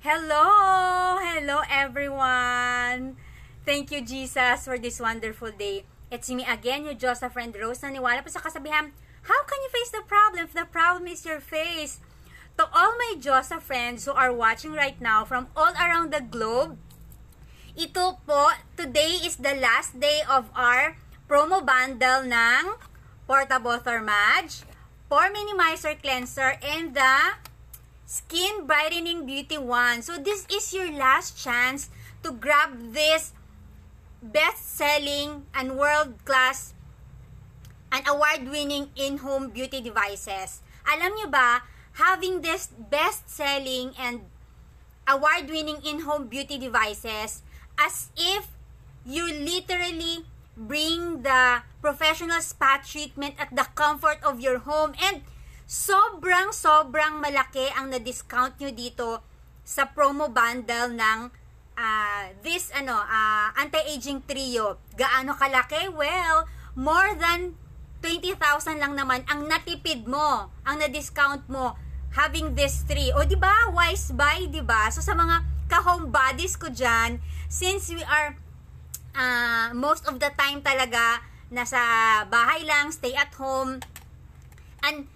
Hello! Hello everyone! Thank you Jesus for this wonderful day. It's me again, your Joseph friend Rose, naniwala po sa kasabihan, How can you face the problem if the problem is your face? To all my Joseph friends who are watching right now from all around the globe, ito po, today is the last day of our promo bundle ng Portable Thermage, Pore Minimizer Cleanser, and the Skin Brightening Beauty One. So this is your last chance to grab this best-selling and world-class and award-winning in-home beauty devices. Alam nyo ba, having this best-selling and award-winning in-home beauty devices as if you literally bring the professional spa treatment at the comfort of your home and sobrang sobrang malaki ang na-discount nyo dito sa promo bundle ng uh, this ano uh, anti-aging trio. Gaano kalaki? Well, more than 20,000 lang naman ang natipid mo, ang na-discount mo having this three. O di ba? Wise buy, di ba? So sa mga ka-home ko diyan, since we are uh, most of the time talaga nasa bahay lang, stay at home. And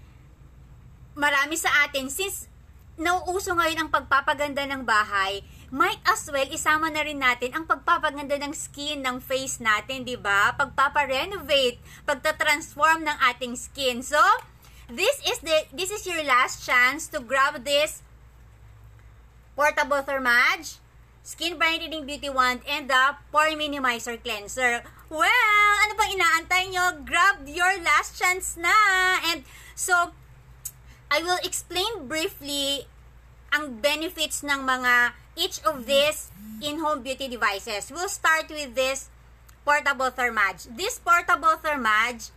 marami sa atin since nauuso ngayon ang pagpapaganda ng bahay, might as well isama na rin natin ang pagpapaganda ng skin ng face natin, 'di ba? Pagpapa-renovate, pagta-transform ng ating skin. So, this is the this is your last chance to grab this portable thermage, skin brightening beauty wand, and the pore minimizer cleanser. Well, ano pang inaantay nyo? Grab your last chance na! And so, I will explain briefly ang benefits ng mga each of these in-home beauty devices. We'll start with this portable thermage. This portable thermage,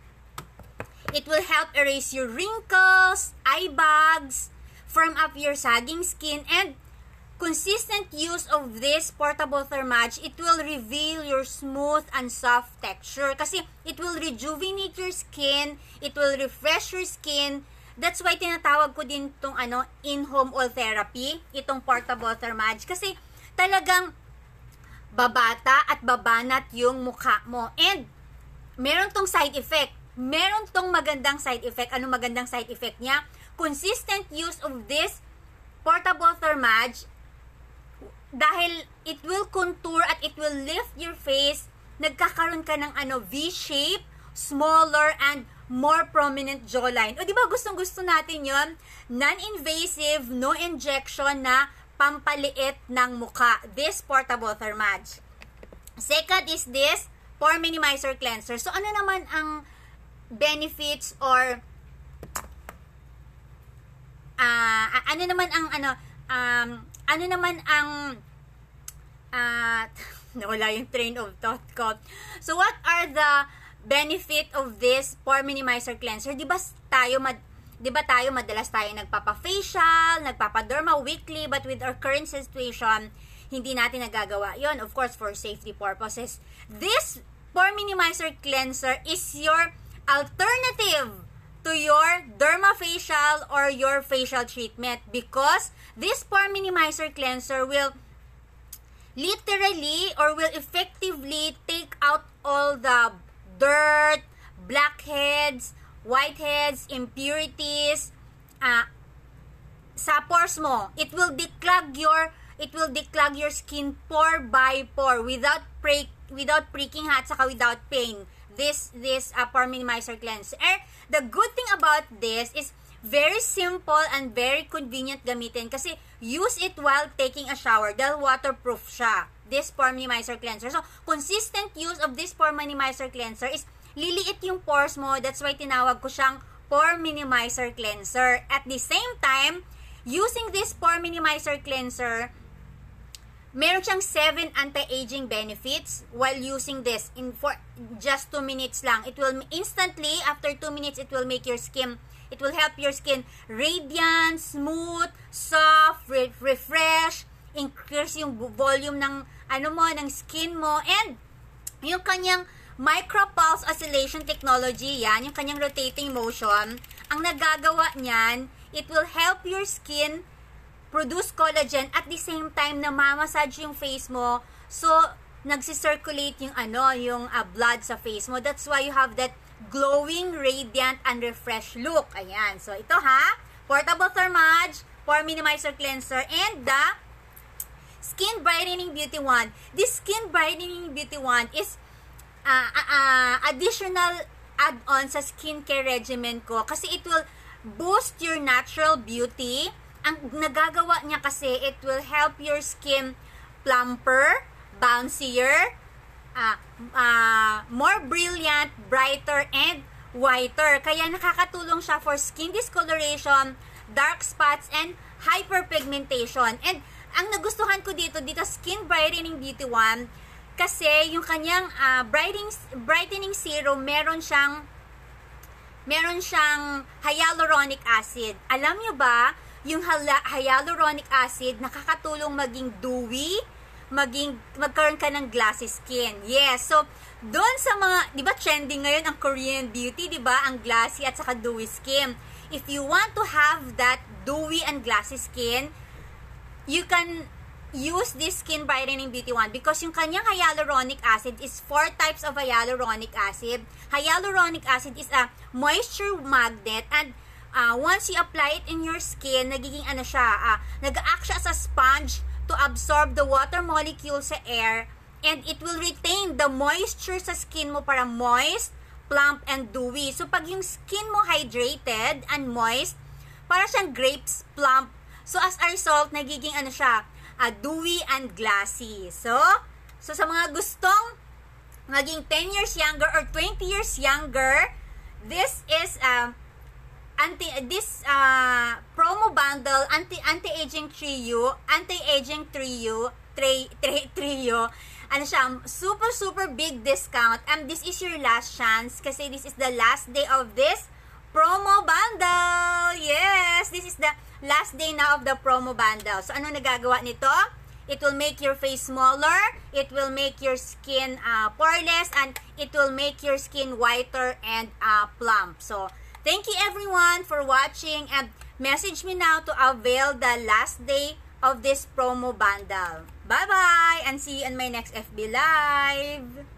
it will help erase your wrinkles, eye bags, firm up your sagging skin, and consistent use of this portable thermage, it will reveal your smooth and soft texture. Kasi it will rejuvenate your skin, it will refresh your skin. That's why tinatawag ko din itong ano, in-home oil therapy, itong portable thermage. Kasi talagang babata at babanat yung mukha mo. And meron tong side effect. Meron tong magandang side effect. Ano magandang side effect niya? Consistent use of this portable thermage dahil it will contour at it will lift your face, nagkakaroon ka ng ano, V-shape, smaller and more prominent jawline. O di ba gustong gusto natin 'yon? Non-invasive, no injection na pampaliit ng muka. This portable thermage. Second is this pore minimizer cleanser. So ano naman ang benefits or uh, ano naman ang ano um, ano naman ang uh, nawala yung train of thought ko. So, what are the benefit of this pore minimizer cleanser? Di ba tayo mad di ba tayo madalas tayo nagpapa-facial, nagpapa-derma weekly, but with our current situation, hindi natin nagagawa yon of course, for safety purposes. This pore minimizer cleanser is your alternative to your dermafacial or your facial treatment because this pore minimizer cleanser will literally or will effectively take out all the dirt, blackheads, whiteheads, impurities uh, sa pores mo. It will declog your it will declog your skin pore by pore without break without pricking hot saka without pain this this uh, pore minimizer cleanser. The good thing about this is very simple and very convenient gamitin kasi use it while taking a shower dahil waterproof siya. This pore minimizer cleanser. So, consistent use of this pore minimizer cleanser is liliit yung pores mo. That's why tinawag ko siyang pore minimizer cleanser. At the same time, using this pore minimizer cleanser, meron siyang 7 anti-aging benefits while using this in for just 2 minutes lang. It will instantly, after 2 minutes, it will make your skin, it will help your skin radiant, smooth, soft, re- refresh, increase yung volume ng ano mo, ng skin mo, and yung kanyang micropulse oscillation technology, yan, yung kanyang rotating motion, ang nagagawa niyan, it will help your skin produce collagen at the same time na mamassage yung face mo. So, nagsisirculate yung ano, yung uh, blood sa face mo. That's why you have that glowing, radiant, and refreshed look. Ayan. So, ito ha. Portable Thermage, Pore Minimizer Cleanser, and the Skin Brightening Beauty Wand. This Skin Brightening Beauty Wand is uh, uh, additional add-on sa skincare regimen ko kasi it will boost your natural beauty. Ang nagagawa niya kasi, it will help your skin plumper, bouncier, uh, uh, more brilliant, brighter, and whiter. Kaya nakakatulong siya for skin discoloration, dark spots, and hyperpigmentation. And ang nagustuhan ko dito, dito Skin Brightening Beauty One, kasi yung kanyang uh, brightening, brightening serum, meron siyang meron siyang hyaluronic acid. Alam nyo ba, yung hyaluronic acid nakakatulong maging dewy, maging magkaroon ka ng glassy skin. Yes. So, doon sa mga, 'di ba trending ngayon ang Korean beauty, 'di ba? Ang glassy at saka dewy skin. If you want to have that dewy and glassy skin, you can use this skin brightening beauty one because yung kanyang hyaluronic acid is four types of hyaluronic acid. Hyaluronic acid is a moisture magnet and uh, once you apply it in your skin, nagiging ano siya, uh, nag-act siya as a sponge to absorb the water molecule sa air and it will retain the moisture sa skin mo para moist, plump, and dewy. So, pag yung skin mo hydrated and moist, para siyang grapes plump. So, as a result, nagiging ano siya, uh, dewy and glassy. So, so sa mga gustong maging 10 years younger or 20 years younger, this is uh, anti this uh, promo bundle anti anti-aging trio, anti-aging trio, tri, tri, trio. Ano siya, super super big discount. And this is your last chance kasi this is the last day of this promo bundle. Yes, this is the last day na of the promo bundle. So, ano nagagawa nito? It will make your face smaller, it will make your skin uh, poreless, and it will make your skin whiter and uh, plump. So, thank you everyone for watching and message me now to avail the last day of this promo bundle. Bye-bye and see you in my next FB Live!